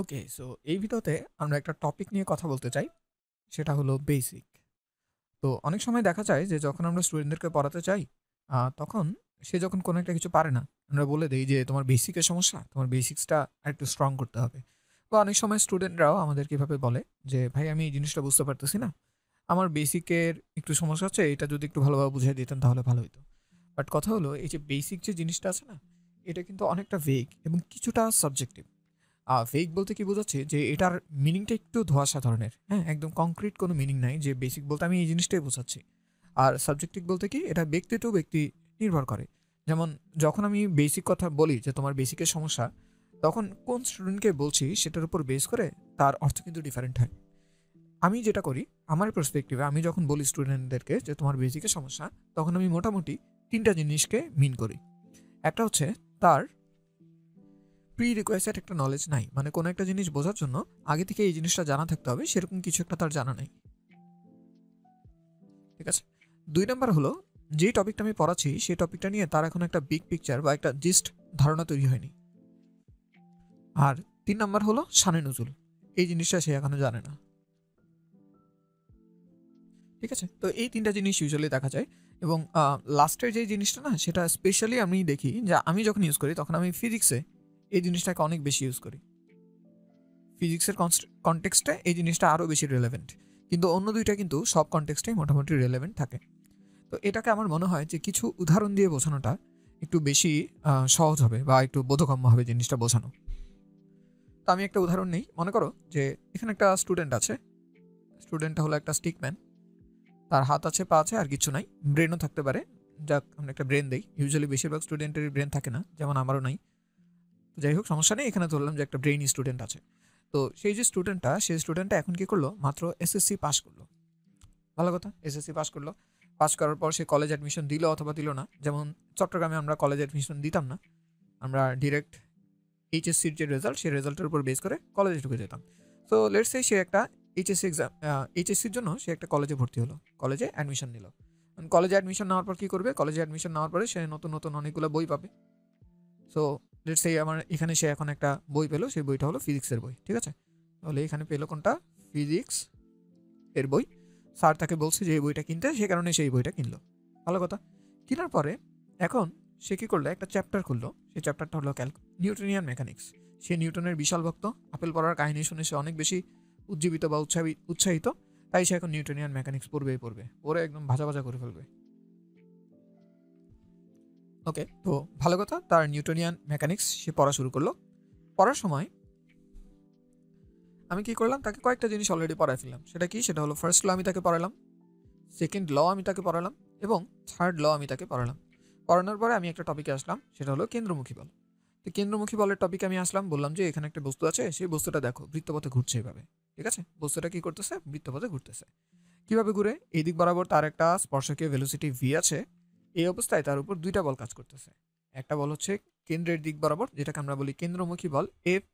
ওকে, so এই ভিডিওতে আমরা একটা টপিক নিয়ে কথা বলতে চাই। সেটা হলো বেসিক তো অনেক সময় দেখা যায় যে যখন আমরা স্টুডেন্টদেরকে পড়াতে চাই তখন সে যখন কোনো একটা কিছু পারে না, আমরা বলে দিই যে তোমার বেসিকের সমস্যা, তোমার বেসিক্সটা একটু স্ট্রং করতে হবে। বা অনেক সময় স্টুডেন্টরাও আমাদের কীভাবে বলে যে, ভাই, আমি এই জিনিসটা বুঝতে পারতেছি না। আমার বেসিকের একটু সমস্যা হচ্ছে, এটা যদি একটু ভালোভাবে বুঝিয়ে দিতেন তাহলে ভালো হতো বাট কথা হলো, এই যে বেসিক যে জিনিসটা আছে না, এটা কিন্তু অনেকটা ভেগ এবং কিছুটা সাবজেক্টিভ ফেক বলতে কি বোঝাচ্ছে যে এটার মিনিংটা একটু ধোয়াশা ধরনের হ্যাঁ? একদম কংক্রিট কোনো মিনিং নাই, যে বেসিক বলতে আমি এই জিনিসটাই বোঝাচ্ছি। আর সাবজেক্টিভ বলতে কি, এটা ব্যক্তি টু ব্যক্তি নির্ভর করে। যেমন যখন আমি বেসিক কথা বলি যে তোমার বেসিকের সমস্যা, তখন কোন স্টুডেন্টকে বলছি সেটার উপর বেস করে তার অর্থ কিন্তু ডিফারেন্ট হয়। আমি যেটা করি, আমার পার্সপেক্টিভে আমি যখন বলি স্টুডেন্টদেরকে যে তোমার বেসিকের সমস্যা, তখন আমি মোটামুটি তিনটা জিনিসকে মিন করি। একটা হচ্ছে তার প্রি রিকোয়েস্টেড একটা নলেজ নাই। মানে কোনো একটা জিনিস বোঝার জন্য আগে থেকে এই জিনিসটা জানা থাকতে হবে, সেরকম কিছু একটা তার জানা নেই। ঠিক আছে? দুই নম্বর হলো, যে টপিকটা আমি পড়াচ্ছি সেই টপিকটা নিয়ে তার এখন একটা বিগ পিকচার বা একটা জিস্ট ধারণা তৈরি হয়নি। আর তিন নম্বর হলো সানে নজুল এই জিনিসটা সে এখনও জানে না। ঠিক আছে? তো এই তিনটা জিনিস ইউজুয়ালি দেখা যায়। এবং লাস্টের যে জিনিসটা না, সেটা স্পেশালি আমি দেখি যা আমি যখন ইউজ করি, তখন আমি ফিজিক্সে এই জিনিসটাকে অনেক বেশি ইউজ করি। ফিজিক্সের কনটেক্সটে এই জিনিসটা আরও বেশি রেলেভেন্ট কিন্তু অন্য দুইটা কিন্তু সব কনটেক্সটেই মোটামুটি রেলেভেন্ট থাকে। তো এটাকে আমার মনে হয় যে কিছু উদাহরণ দিয়ে বোঝানোটা একটু বেশি সহজ হবে বা একটু বোধগম্য হবে জিনিসটা বোঝানো। তো আমি একটা উদাহরণ নেই। মনে করো যে এখানে একটা স্টুডেন্ট আছে। স্টুডেন্টটা হলো একটা স্টিকম্যান তার হাত আছে, পা আছে, আর কিছু নাই। ব্রেনও থাকতে পারে। যাক, আমরা একটা ব্রেন দিই। ইউজুয়ালি বেশিরভাগ স্টুডেন্টের ব্রেন থাকে না, যেমন আমারও নাই। যাই হোক, সমস্যা নেই। এখানে ধরলাম যে একটা ব্রেইন স্টুডেন্ট আছে। তো সেই যে স্টুডেন্টটা সেই স্টুডেন্টটা এখন কি করল? মাত্র এসএসসি পাস করল। ভালো কথা এসএসসি পাস করল। পাস করার পর সে কলেজ অ্যাডমিশন দিল অথবা দিল না। যেমন চট্টগ্রামে আমরা কলেজ অ্যাডমিশন দিতাম না। আমরা ডিরেক্ট এইচএসসির যে রেজাল্ট সেই রেজাল্টের উপর বেস করে কলেজে ঢুকে যেতাম। তো লেটস সে সে একটা এইচএসসি এক্সাম এইচএসসির জন্য সে একটা কলেজে ভর্তি হলো। কলেজে অ্যাডমিশন নিল। কলেজে অ্যাডমিশন নেওয়ার পর কী করবে? কলেজে অ্যাডমিশন নেওয়ার পরে সে নতুন নতুন অনেকগুলো বই পাবে। সো লেটস সেই আমার এখানে সে এখন একটা বই পেল, সেই বইটা হলো ফিজিক্সের বই, ঠিক আছে? তাহলে এখানে পেল কোনটা? ফিজিক্স এর বই। স্যার তাকে বলছে যে এই বইটা কিনতে, সে কারণে সেই বইটা কিনলো। ভালো কথা। কেনার পরে এখন সে কী করল? একটা চ্যাপ্টার খুললো। সেই চ্যাপ্টারটা হলো ক্যালক নিউটনিয়ান মেকানিক্স সে নিউটনের বিশাল ভক্ত। আপেল পড়ার কাহিনী শুনে সে অনেক বেশি উজ্জীবিত বা উৎসাহিত উৎসাহিত। তাই সে এখন নিউটনিয়ান মেকানিক্স পড়বেই পড়বে। পড়ে একদম ভাজা ভাজা করে ফেলবে। ওকে, তো ভালো কথা, তার নিউটনিয়ান মেকানিক্স সে পড়া শুরু করল। পড়ার সময় আমি কি করলাম, তাকে কয়েকটা জিনিস অলরেডি পড়াই ফেললাম। সেটা কি? সেটা হলো ফার্স্ট ল আমি তাকে পড়ালাম সেকেন্ড ল আমি তাকে পড়ালাম, এবং থার্ড ল আমি তাকে পড়ালাম। পড়ানোর পরে আমি একটা টপিকে আসলাম, সেটা হলো কেন্দ্রমুখী বল। তো কেন্দ্রমুখী বলের টপিকে আমি আসলাম, বললাম যে এখানে একটা বস্তু আছে, সেই বস্তুটা দেখো, বৃত্তপথে ঘুরছে এভাবে, ঠিক আছে? বস্তুটা কি করতেছে? বৃত্তপথে ঘুরতেছে। কীভাবে ঘুরে? এই দিক বরাবর তার একটা স্পর্শকীয় ভেলোসিটি ভি আছে এই অবস্থায় তার উপর দুইটা বল কাজ করতেছে। একটা বল হচ্ছে কেন্দ্রের দিক বরাবর, যেটাকে আমরা বলি কেন্দ্রমুখী বল এফ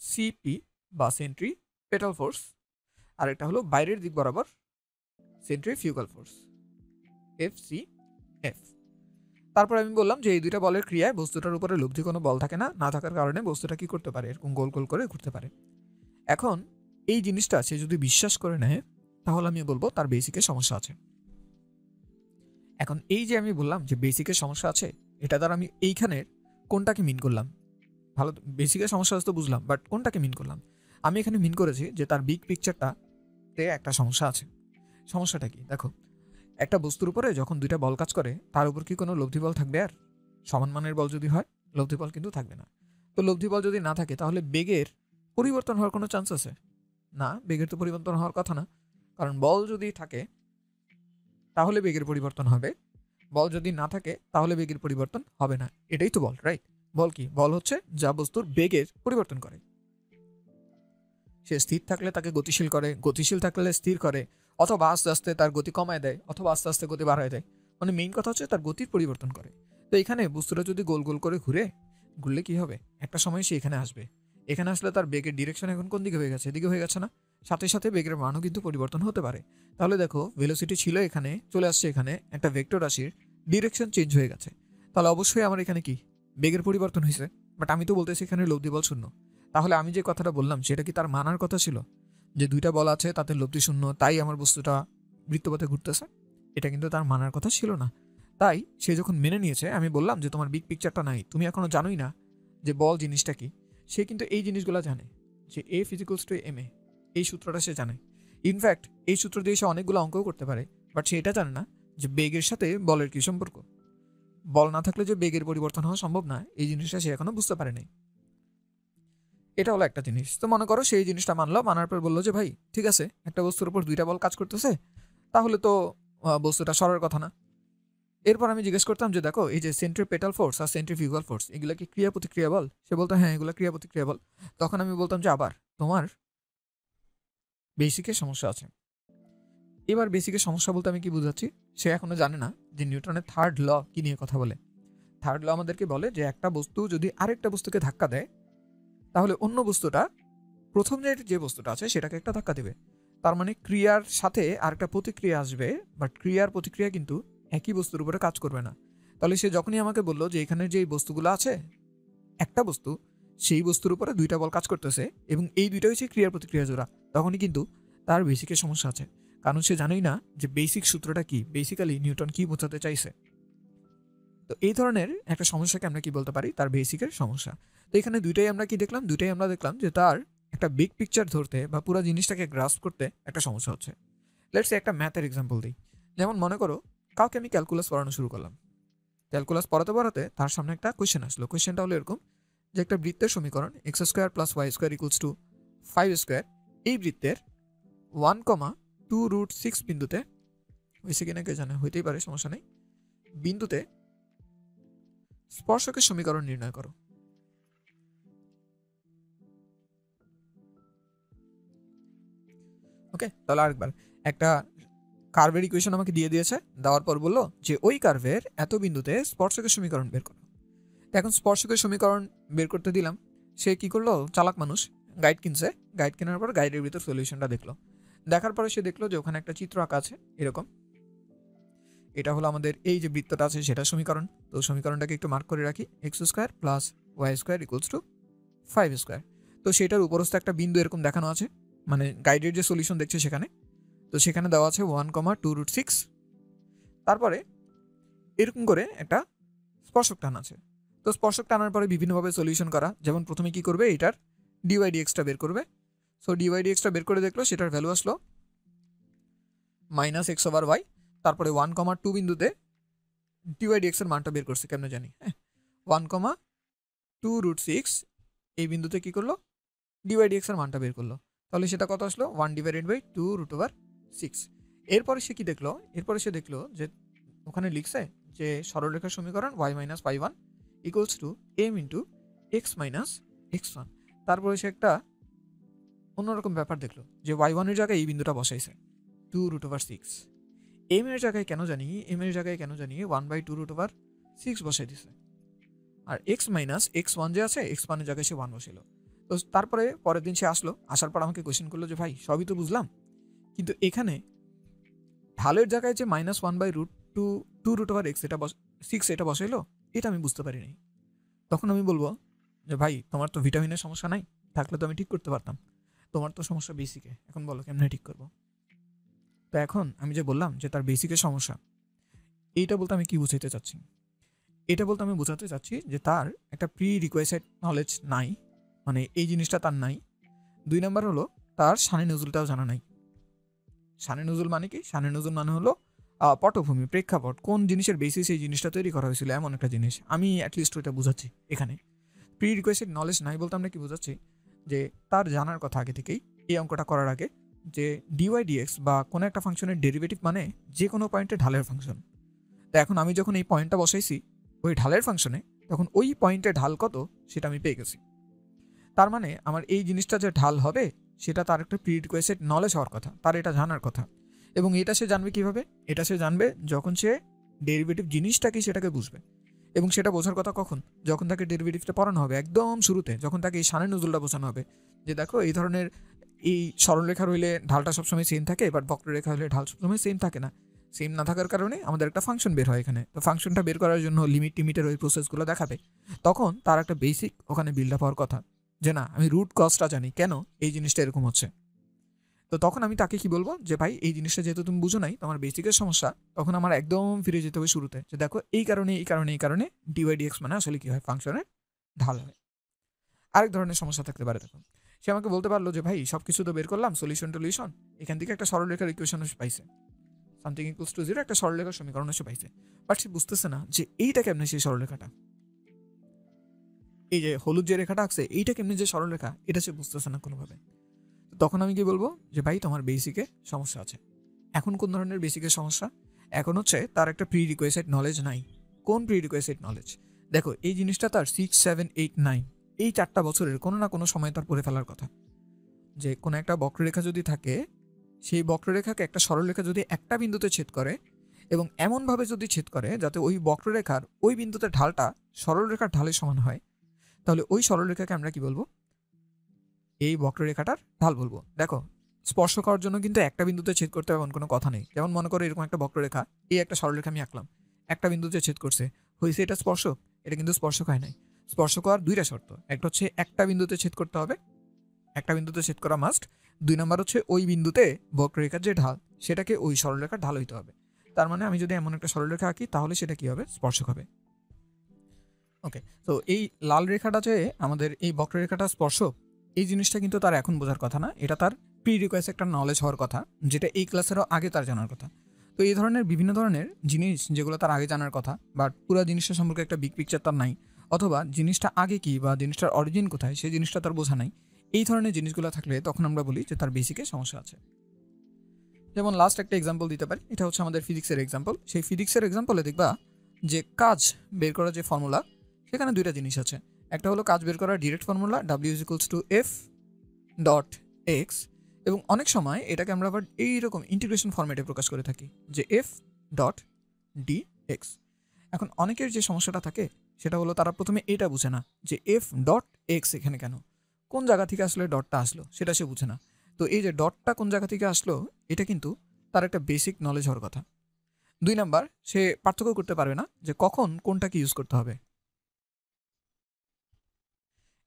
সিপি বা সেন্ট্রি পেটাল ফোর্স আর একটা হলো বাইরের দিক বরাবর centrifugal force F C F তারপর আমি বললাম যে এই দুইটা বলের ক্রিয়ায় বস্তুটার উপরে লব্ধি কোনো বল থাকে না না থাকার কারণে বস্তুটা কি করতে পারে, এরকম গোল গোল করে ঘুরতে পারে। এখন এই জিনিসটা সে যদি বিশ্বাস করে নেয়, তাহলে আমি বলব তার বেসিকের সমস্যা আছে। এখন এই যে আমি বললাম যে বেসিকের সমস্যা আছে, এটা দ্বারা আমি এইখানের কোনটাকে মিন করলাম? ভালো বেসিকের সমস্যা আছে তো বুঝলাম বাট কোনটাকে মিন করলাম? আমি এখানে মিন করেছি যে তার বিগ পিকচারটাতে একটা সমস্যা আছে। সমস্যাটা কি? দেখো, একটা বস্তুর উপরে যখন দুইটা বল কাজ করে, তার উপর কি কোনো লব্ধি বল থাকবে আর? সমান মানের বল যদি হয়, লব্ধি বল কিন্তু থাকবে না। তো লব্ধি বল যদি না থাকে, তাহলে বেগের পরিবর্তন হওয়ার কোনো চান্স আছে? না বেগের তো পরিবর্তন হওয়ার কথা না। কারণ বল যদি থাকে তাহলে বেগের পরিবর্তন হবে। বল যদি না থাকে, তাহলে বেগের পরিবর্তন হবে না। এটাই তো বল রাইট বল কি? বল হচ্ছে, যা বস্তুর বেগের পরিবর্তন করে। সে স্থির থাকলে তাকে গতিশীল করে, গতিশীল থাকলে স্থির করে, অথবা আস্তে আস্তে তার গতি কমায় দেয়, অথবা আস্তে আস্তে গতি বাড়ায় দেয়। মানে মেইন কথা হচ্ছে তার গতির পরিবর্তন করে। তো এখানে বস্তুটা যদি গোল গোল করে ঘুরে, ঘুরলে কি হবে? একটা সময় সে এখানে আসবে। এখানে আসলে তার বেগের ডিরেকশন এখন কোন দিকে হয়ে গেছে? এদিকে হয়ে গেছে না? সাথে সাথে বেগের মানও কিন্তু পরিবর্তন হতে পারে। তাহলে দেখো ভেলোসিটি ছিল এখানে, চলে আসছে এখানে, একটা ভেক্টর রাশির ডিরেকশন চেঞ্জ হয়ে গেছে। তাহলে অবশ্যই আমার এখানে কি? বেগের পরিবর্তন হয়েছে। বাট আমি তো বলতেছি এখানে লব্ধি বল শূন্য। তাহলে আমি যে কথাটা বললাম, সেটা কি তার মানার কথা ছিল? যে দুইটা বল আছে, তাতে লব্ধি শূন্য, তাই আমার বস্তুটা বৃত্তপথে ঘুরতেছে। এটা কিন্তু তার মানার কথা ছিল না। তাই সে যখন মেনে নিয়েছে, আমি বললাম যে তোমার বিগ পিকচারটা নাই, তুমি এখনও জানোই না যে বল জিনিসটা কি। সে কিন্তু এই জিনিসগুলো জানে যে এ ফিজিক্যালস টু এম এ এই সূত্রটা সে জানে। ইনফ্যাক্ট এই সূত্র দিয়ে সে অনেকগুলো অঙ্কও করতে পারে বাট সে এটা জানে না যে বেগের সাথে বলের কি সম্পর্ক। বল না থাকলে যে বেগের পরিবর্তন হওয়া সম্ভব না, এই জিনিসটা সে এখনও বুঝতে পারে নাই এটা হলো একটা জিনিস। তো মনে করো সেই জিনিসটা মানলো, মানার পর বলল যে, ভাই, ঠিক আছে, একটা বস্তুর উপর দুইটা বল কাজ করতেছে, তাহলে তো বস্তুটা সরার কথা না। এরপর আমি জিজ্ঞেস করতাম যে, দেখো, এই যে সেন্ট্রিপেটাল ফোর্স আর সেন্ট্রি সেন্ট্রিফিউগাল ফোর্স এগুলো কি ক্রিয়া প্রতিক্রিয়া বল? সে বলতো হ্যাঁ এগুলো ক্রিয়া প্রতিক্রিয়া বল। তখন আমি বলতাম যে, আবার, তোমার বেসিকের সমস্যা আছে। এবার বেসিকের সমস্যা বলতে আমি কি বুঝাচ্ছি? সে এখনও জানে না যে নিউটনের থার্ড ল কি নিয়ে কথা বলে। থার্ড ল আমাদেরকে বলে যে একটা বস্তু যদি আরেকটা বস্তুকে ধাক্কা দেয়, তাহলে অন্য বস্তুটা, প্রথম যে যে বস্তুটা আছে সেটাকে একটা ধাক্কা দেবে। তার মানে ক্রিয়ার সাথে আরেকটা প্রতিক্রিয়া আসবে বাট ক্রিয়ার প্রতিক্রিয়া কিন্তু একই বস্তুর উপরে কাজ করবে না। তাহলে সে যখনই আমাকে বলল যে এখানে যে বস্তুগুলো আছে, একটা বস্তু, সেই বস্তুর উপরে দুইটা বল কাজ করতেছে এবং এই দুইটা হচ্ছে ক্রিয়ার প্রতিক্রিয়া জোড়া। তখনই কিন্তু তার বেসিকের সমস্যা আছে। কারণ সে জানেই না যে বেসিক সূত্রটা কি? বেসিক্যালি নিউটন কি বোঝাতে চাইছে? তো এই ধরনের একটা সমস্যাকে আমরা কি বলতে পারি? তার বেসিকের সমস্যা। তো এখানে দুইটাই আমরা কি দেখলাম? দুইটাই আমরা দেখলাম যে তার একটা বিগ পিকচার ধরতে বা পুরো জিনিসটাকে গ্রাস্প করতে একটা সমস্যা হচ্ছে। লেটস একটা ম্যাথের এক্সাম্পল দিই। যেমন মনে করো, কাউকে আমি ক্যালকুলাস পড়ানো শুরু করলাম। ক্যালকুলাস পড়াতে পড়াতে তার সামনে একটা কোয়েশ্চেন আসলো। কোয়েশ্চেনটা হলো এরকম যে একটা বৃত্তের সমীকরণ x square plus y square equals to five square এই বৃত্তের one comma two root six বিন্দুতে হয়েছে কিনা কে জানে, হইতেই পারে, সমস্যা নেই। বিন্দুতে স্পর্শকের সমীকরণ নির্ণয় করো। ওকে তাহলে আরেকবার। একটা কার্ভের ইকুয়েশন আমাকে দিয়ে দিয়েছে, দেওয়ার পর বলল যে ওই কার্ভের এত বিন্দুতে স্পর্শকের সমীকরণ বের করো। এখন স্পর্শকের সমীকরণ বের করতে দিলাম, সে কি করল? চালাক মানুষ গাইড কিনছে। গাইড কেনার পর গাইডের ভিতর সলিউশনটা দেখল। দেখার পরে সে দেখল যে ওখানে একটা চিত্র আঁকা আছে, এরকম। এটা হলো আমাদের এই যে বৃত্তটা আছে সেটা সমীকরণ। তো সমীকরণটাকে একটু মার্ক করে রাখি। X square plus y square equals to five square তো সেটার উপরস্থ একটা বিন্দু এরকম দেখানো আছে। মানে গাইডের যে সলিউশন দেখছে সেখানে। তো সেখানে দেওয়া আছে one comma two root six তারপরে এরকম করে একটা স্পর্শক টান আছে। তো স্পর্শক টানার পরে বিভিন্নভাবে সলিউশন করা। যেমন প্রথমে কি করবে? এটার ডিওয়াইডি এক্সটা বের করবে। সো ডিওয়াইডি এক্সটা বের করে দেখল, সেটার ভ্যালু আসলো মাইনাস এক্স ওভার ওয়াই তারপরে ওয়ান কমা টু বিন্দুতে ডিওয়াইডি এক্সের মানটা বের করছে, কেমনে জানি হ্যাঁ? One comma two root six এই বিন্দুতে কি করল? ডিওয়াইডি এক্সের মানটা বের করল। তাহলে সেটা কত আসলো? One divided by two root over six এরপরে সে কি দেখল? এরপরে সে দেখল যে ওখানে লিখছে যে সরলরেখার সমীকরণ y minus five one equals to m into x minus x one তারপরে সে একটা অন্যরকম ব্যাপার দেখল যে ওয়াই ওয়ানের জায়গায় এই বিন্দুটা বসাইছে two root over six m এর জায়গায় কেন জানি এম এর জায়গায় কেন জানি one by two root over six বসাই দিছে। আর এক্স মাইনাস এক্স ওয়ান যে আছে এক্স ওয়ানের জায়গায় সে ওয়ান বসিল তো তারপরে পরের দিন সে আসলো, আসার পর আমাকে কোয়েশ্চেন করল যে, ভাই, সবই তো বুঝলাম। কিন্তু এখানে ঢালের জায়গায় যে minus one by root two two root over x এটা বস সিক্স এটা বসাইলো, এটা আমি বুঝতে পারিনি। তখন আমি বলব যে ভাই, তোমার তো ভিটামিনের সমস্যা নাই, থাকলে তো আমি ঠিক করতে পারতাম। তোমার তো সমস্যা বেসিকে এখন বলো, কেমনে ঠিক করব? তো এখন আমি যে বললাম যে তার বেসিকের সমস্যা, এইটা বলতে আমি কি বুঝাইতে চাচ্ছি? এটা বলতে আমি বোঝাতে চাচ্ছি যে তার একটা প্রি রিকোয়েস্টেড নলেজ নাই মানে এই জিনিসটা তার নাই। দুই নাম্বার হলো, তার সানি নজরুলটাও জানা নাই। সানি নজরুল মানে কি? সানি নজরুল মানে হলো পটভূমি, প্রেক্ষাপট, কোন জিনিসের বেসিস এই জিনিসটা তৈরি করা হয়েছিল, এমন একটা জিনিস। আমি অ্যাটলিস্ট ওইটা বুঝাচ্ছি এখানে। প্রি রিকোয়েস্টেড নলেজ নাই বলতে আমরা কি বোঝাচ্ছি? যে তার জানার কথা আগে থেকেই এই অঙ্কটা করার আগে যে ডিওয়াই ডিএক্স বা কোনো একটা ফাংশনের ডেরিভেটিভ মানে যে কোনো পয়েন্টে ঢালের ফাংশন। তো এখন আমি যখন এই পয়েন্টটা বসাইছি, ওই ঢালের ফাংশনে তখন ওই পয়েন্টে ঢাল কত সেটা আমি পেয়ে গেছি। তার মানে আমার এই জিনিসটা যে ঢাল হবে, সেটা তার একটা প্রি রিকোয়েস্টেড নলেজ হওয়ার কথা, তার এটা জানার কথা। এবং এটা সে জানবে কীভাবে? এটা সে জানবে যখন সে ডেরিভেটিভ জিনিসটা কি সেটাকে বুঝবে। এবং সেটা বোঝার কথা কখন? যখন তাকে ডেরিভেটিভটা পড়ানো হবে, একদম শুরুতে, যখন তাকে এই সানের নজরুলটা বোঝানো হবে। যে দেখো, এই ধরনের এই সরলরেখা রইলে ঢালটা সবসময় সেম থাকে বাট বক্ররেখা হলে ঢাল সবসময় সেম থাকে না। সেম না থাকার কারণে আমাদের একটা ফাংশন বের হয় এখানে। তো ফাংশনটা বের করার জন্য লিমিট টিমিটের ওই প্রসেসগুলো দেখাবে। তখন তার একটা বেসিক ওখানে বিল্ড আপ হওয়ার কথা। যে না, আমি রুট কজটা জানি। কেন? এই জিনিসটা এরকম হচ্ছে। তো তখন আমি তাকে কি বলব? যে, ভাই, এই জিনিসটা যেহেতু তুমি বুঝো নাই তোমার বেসিকের সমস্যা, তখন আমার একদম ফিরে যেতে হবে শুরুতে। যে, দেখো, এই কারণে এই কারণে এই কারণে ডিওয়াই ডিএক্স মানে আসলে কি হয়? ফাংশনের ঢাল হয়। আরেক ধরনের সমস্যা থাকতে পারে দেখো সে আমাকে বলতে পারল যে, ভাই সব কিছু তো বের করলাম সলিউশন টলিউশন এখান থেকে একটা সরলরেখার ইকুয়েশন এসে পাইছে। সামথিং ইকুয়ালস টু জিরো একটা সরলরেখার সমীকরণ এসে পাইছে। বাট সে বুঝতেছে না যে, এইটা কেমনে সেই সরলরেখাটা? এই যে, হলুদ যে রেখাটা আঁকছে এইটা কেমনি যে সরলরেখা, এটা সে বুঝতেছে না কোনোভাবে। তখন আমি কি বলব? যে ভাই, তোমার বেসিকে সমস্যা আছে। এখন কোন ধরনের বেসিকের সমস্যা? এখন হচ্ছে তার একটা প্রি রিকোয়েসেড নলেজ নাই। কোন প্রি রিকোয়েসেড নলেজ দেখো, এই জিনিসটা তার সিক্স সেভেন এইট নাইন এই চারটা বছরের কোনো না কোনো সময় তার পড়ে ফেলার কথা। যে কোনো একটা বক্ররেখা যদি থাকে, সেই বক্ররেখাকে একটা সরলরেখা যদি একটা বিন্দুতে ছেদ করে এবং এমনভাবে যদি ছেদ করে যাতে ওই বক্ররেখার ওই বিন্দুতে ঢালটা সরলরেখার ঢালের সমান হয়, তাহলে ওই সরলরেখাকে আমরা কি বলব? এই বক্ররেখাটার ঢাল বলব। দেখো, স্পর্শ করার জন্য কিন্তু একটা বিন্দুতে ছেদ করতে হবে এমন কোনো কথা নেই। যেমন মনে করো এরকম একটা বক্ররেখা, এই একটা সরলরেখা আমি আঁকলাম, একটা বিন্দুতে ছেদ করছে। হয়েছে এটা স্পর্শক, এটা কিন্তু স্পর্শক হয় নাই। স্পর্শ করার দুইটা শর্ত, একটা হচ্ছে একটা বিন্দুতে ছেদ করতে হবে, একটা বিন্দুতে ছেদ করা মাস্ট দুই নম্বর হচ্ছে ওই বিন্দুতে বক্ররেখার যে ঢাল, সেটাকে ওই সরলরেখার ঢাল হইতে হবে। তার মানে আমি যদি এমন একটা সরলরেখা আঁকি, তাহলে সেটা কি হবে? স্পর্শক হবে। ওকে তো এই লাল রেখাটা যে আমাদের এই বক্ররেখাটা স্পর্শক এই জিনিসটা কিন্তু তার এখন বোঝার কথা না। এটা তার প্রি রিকোয়েস্ট একটা নলেজ হওয়ার কথা, যেটা এই ক্লাসেরও আগে তার জানার কথা। তো এই ধরনের বিভিন্ন ধরনের জিনিস যেগুলো তার আগে জানার কথা বাট পুরো জিনিসটা সম্পর্কে একটা বিগ পিকচার তার নাই, অথবা জিনিসটা আগে কি বা জিনিসটার অরিজিন কোথায়, সেই জিনিসটা তার বোঝা নাই, এই ধরনের জিনিসগুলো থাকলে তখন আমরা বলি যে তার বেসিকে সমস্যা আছে। যেমন লাস্ট একটা এক্সাম্পল দিতে পারি, এটা হচ্ছে আমাদের ফিজিক্সের এক্সাম্পল সেই ফিজিক্সের এক্সাম্পলে দেখবা যে কাজ বের করার যে ফর্মুলা সেখানে দুইটা জিনিস আছে। একটা হলো কাজ বের করার direct formula W is equals to F dot x এবং অনেক সময় এটাকে আমরা আবার এইরকম ইন্টিগ্রেশন ফর্মেটে প্রকাশ করে থাকি, যে এফ ডট ডি এক্স এখন অনেকের যে সমস্যাটা থাকে, সেটা হলো তারা প্রথমে এটা বুঝে না, যে এফ ডট এক্স এখানে কেন? কোন জায়গা থেকে আসলে ডটটা আসলো, সেটা সে বুঝে না। তো এই যে ডটটা কোন জায়গা থেকে আসলো, এটা কিন্তু তার একটা বেসিক নলেজ হওয়ার কথা। দুই নাম্বার, সে পার্থক্য করতে পারবে না, যে কখন কোনটাকে ইউজ করতে হবে।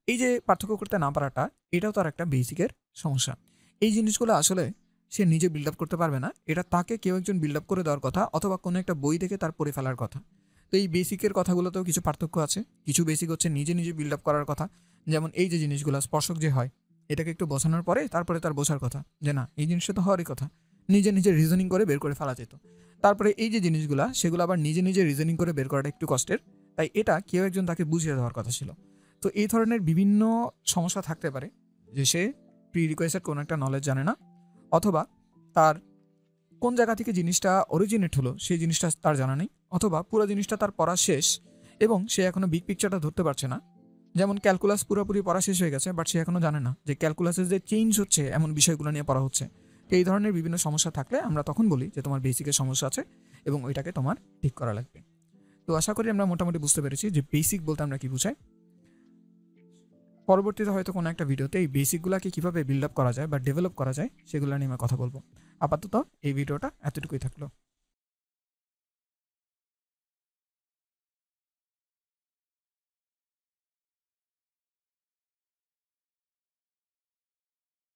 এই যে পার্থক্য করতে না পারাটা, এটাও তার একটা বেসিকের সমস্যা। এই জিনিসগুলো আসলে সে নিজে বিল্ড আপ করতে পারবে না। এটা তাকে কেউ একজন বিল্ড আপ করে দেওয়ার কথা অথবা কোনো একটা বই দেখে তার পড়ে ফেলার কথা। তো এই বেসিকের কথাগুলোতেও কিছু পার্থক্য আছে। কিছু বেসিক হচ্ছে নিজে নিজে বিল্ড আপ করার কথা। যেমন এই যে জিনিসগুলো, স্পর্শক যে হয়, এটাকে একটু বসানোর পরে তারপরে তার বোঝার কথা। যে না, এই জিনিসটা তো হওয়ারই কথা। নিজে নিজে রিজনিং করে বের করে ফেলা যেত। তারপরে এই যে জিনিসগুলো, সেগুলো আবার নিজে নিজে রিজনিং করে বের করাটা একটু কষ্টের। তাই এটা কেউ একজন তাকে বুঝিয়ে দেওয়ার কথা ছিল। তো এই ধরনের বিভিন্ন সমস্যা থাকতে পারে, যে সে প্রি রিকোয়েস্টেড কোনো একটা নলেজ জানে না, অথবা তার কোন জায়গা থেকে জিনিসটা অরিজিনেট হলো, সেই জিনিসটা তার জানা নেই, অথবা পুরো জিনিসটা তার পড়া শেষ এবং সে এখনও বিগ পিকচারটা ধরতে পারছে না। যেমন ক্যালকুলাস পুরোপুরি পড়া শেষ হয়ে গেছে বাট সে এখনও জানে না যে ক্যালকুলাসের যে চেঞ্জ হচ্ছে, এমন বিষয়গুলো নিয়ে পড়া হচ্ছে। এই ধরনের বিভিন্ন সমস্যা থাকলে আমরা তখন বলি যে তোমার বেসিকের সমস্যা আছে এবং ওইটাকে তোমার ঠিক করা লাগবে। তো আশা করি আমরা মোটামুটি বুঝতে পেরেছি যে বেসিক বলতে আমরা কি বুঝাই? পরবর্তীতে হয়তো কোনো একটা ভিডিওতে এই বেসিকগুলোকে কীভাবে বিল্ড আপ করা যায় বা ডেভেলপ করা যায়, সেগুলো নিয়ে আমি কথা বলব। আপাতত এই ভিডিওটা এতটুকুই থাকল।